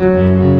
Música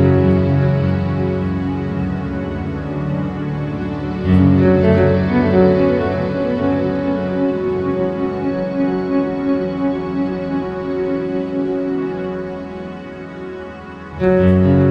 Música